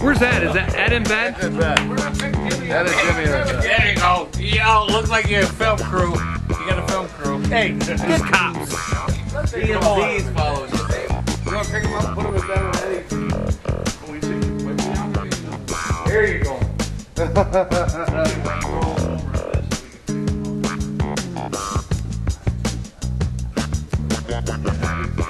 Where's that? Is that Ed in bed? That's bad. That is Jimmy right there. There you go. Yo, looks like you're a film crew. You got a film crew. Hey, It's cops. TMZ's following you. You want to pick him up put him in bed with Eddie? There you go. Damn. Your